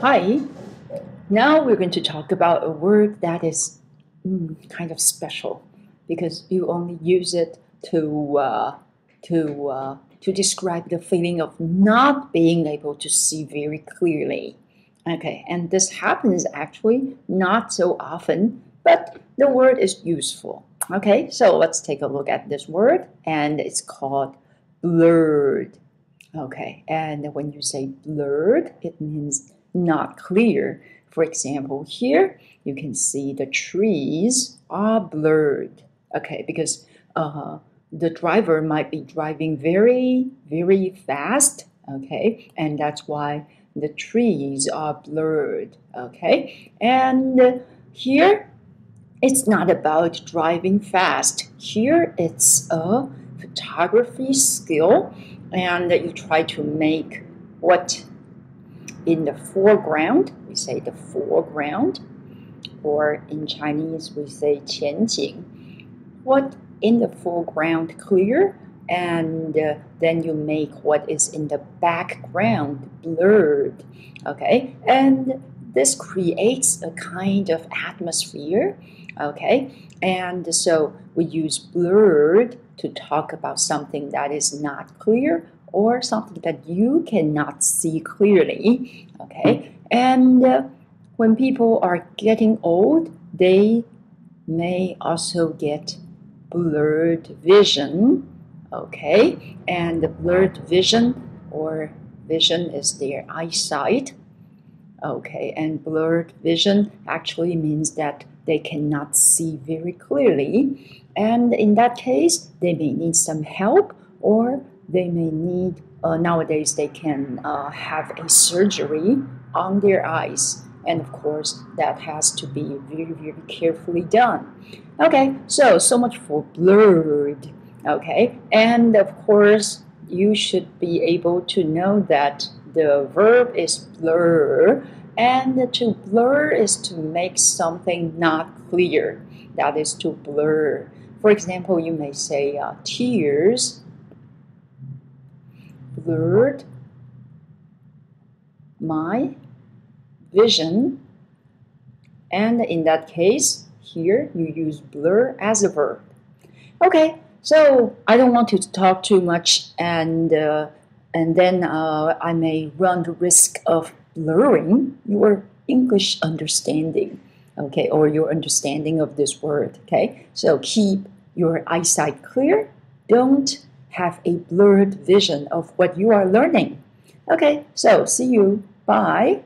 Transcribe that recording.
Hi. Now we're going to talk about a word that is mm, kind of special because you only use it to uh, to uh, to describe the feeling of not being able to see very clearly. Okay, and this happens actually not so often, but the word is useful. Okay, so let's take a look at this word, and it's called blurred. Okay, and when you say blurred, it means not clear. For example, here you can see the trees are blurred. Okay, because uh, the driver might be driving very, very fast. Okay, and that's why the trees are blurred. Okay, and here it's not about driving fast. Here it's a photography skill, and you try to make what in the foreground, we say the foreground, or in Chinese we say 前景. What in the foreground clear, and uh, then you make what is in the background blurred. Okay, and this creates a kind of atmosphere. Okay, and so we use blurred to talk about something that is not clear or something that you cannot see clearly. Okay, and uh, when people are getting old, they may also get blurred vision. Okay, and the blurred vision or vision is their eyesight. Okay, and blurred vision actually means that they cannot see very clearly. And in that case, they may need some help or they may need, uh, nowadays, they can uh, have a surgery on their eyes. And of course, that has to be very, very carefully done. Okay, so, so much for blurred. Okay, and of course, you should be able to know that the verb is blur, and to blur is to make something not clear. That is to blur. For example, you may say uh, tears blurred my vision. And in that case, here you use blur as a verb. Okay, so I don't want to talk too much and uh, and then uh, I may run the risk of blurring your English understanding, okay, or your understanding of this word, okay? So keep your eyesight clear. Don't have a blurred vision of what you are learning. Okay, so see you. Bye.